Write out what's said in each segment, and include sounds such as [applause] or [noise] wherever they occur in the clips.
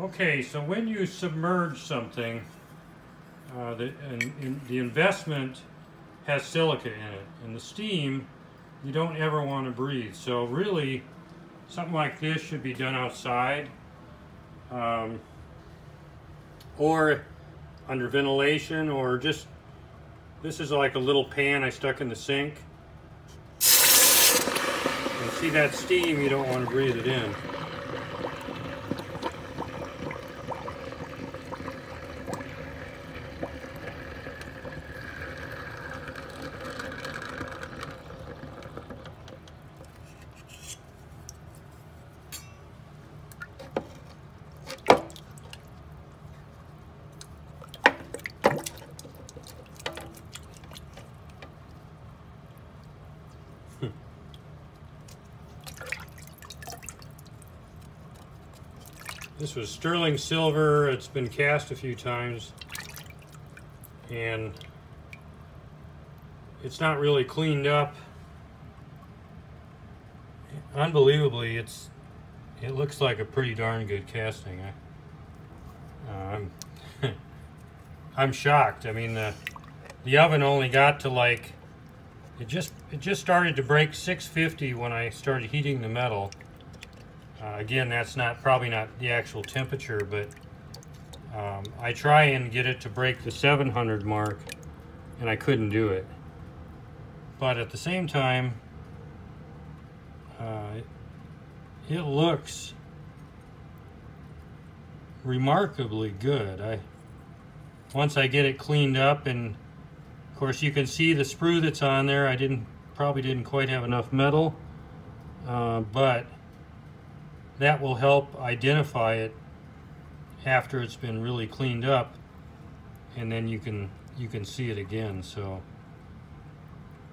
Okay, so when you submerge something, uh, the, and, the investment has silica in it, and the steam you don't ever want to breathe. So really, something like this should be done outside, um, or under ventilation, or just this is like a little pan I stuck in the sink. And see that steam? You don't want to breathe it in. This was sterling silver. It's been cast a few times. And it's not really cleaned up. Unbelievably, it's it looks like a pretty darn good casting. I, uh, I'm [laughs] I'm shocked. I mean, the the oven only got to like it just it just started to break 650 when I started heating the metal. Uh, again, that's not probably not the actual temperature, but um, I try and get it to break the 700 mark, and I couldn't do it. But at the same time, uh, it looks remarkably good. I once I get it cleaned up, and of course you can see the sprue that's on there. I didn't probably didn't quite have enough metal, uh, but that will help identify it after it's been really cleaned up and then you can you can see it again so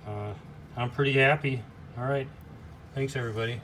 uh, I'm pretty happy. All right. Thanks everybody